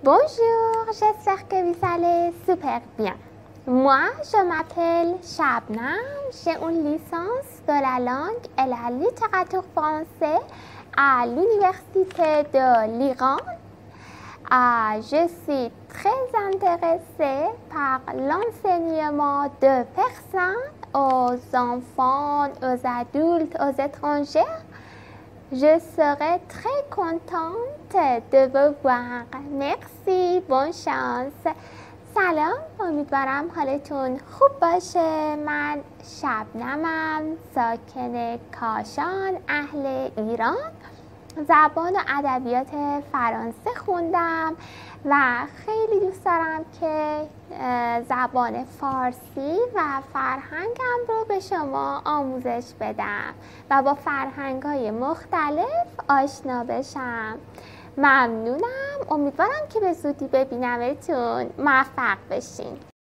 Bonjour, j'espère que vous allez super bien. Moi, je m'appelle Shabnam, j'ai une licence de la langue et la littérature française à l'Université de l'Iran. Ah, je suis très intéressée par l'enseignement de personnes aux enfants, aux adultes, aux étrangers. Je serai très contente de vous voir. Merci, bonne chance. سلام. امیدوارم حالتون خوب باشه. من شبنمم. ساکن کاشان اهل ایران. زبان و ادبیات فرانسه خوندم. و خیلی دوست دارم که زبان فارسی و فرهنگم رو به شما آموزش بدم و با فرهنگ های مختلف آشنا بشم. ممنونم. امیدوارم که به زودی ببینمتون موفق بشین.